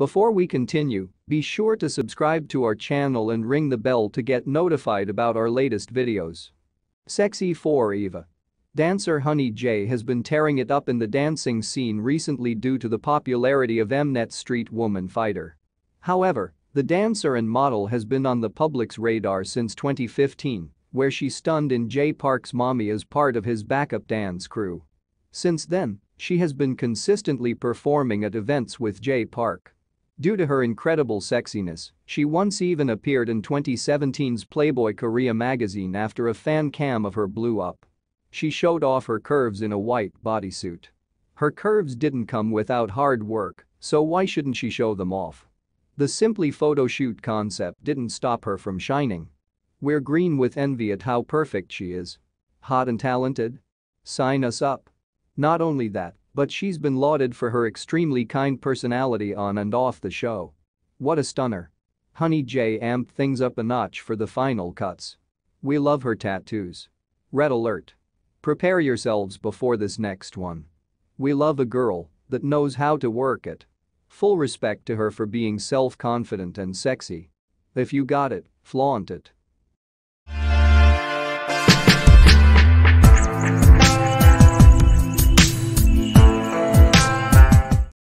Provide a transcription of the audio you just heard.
Before we continue, be sure to subscribe to our channel and ring the bell to get notified about our latest videos. Sexy 4 Eva. Dancer Honey J has been tearing it up in the dancing scene recently due to the popularity of Mnet Street Woman Fighter. However, the dancer and model has been on the public's radar since 2015, where she stunned in Jay Park's Mommae as part of his backup dance crew. Since then, she has been consistently performing at events with Jay Park. Due to her incredible sexiness, she once even appeared in 2017's Playboy Korea magazine after a fan cam of her blew up. She showed off her curves in a white bodysuit. Her curves didn't come without hard work, so why shouldn't she show them off? The simply photo shoot concept didn't stop her from shining. We're green with envy at how perfect she is. Hot and talented? Sign us up. Not only that, but she's been lauded for her extremely kind personality on and off the show. What a stunner. Honey J amped things up a notch for the final cuts. We love her tattoos. Red alert. Prepare yourselves before this next one. We love a girl that knows how to work it. Full respect to her for being self-confident and sexy. If you got it, flaunt it.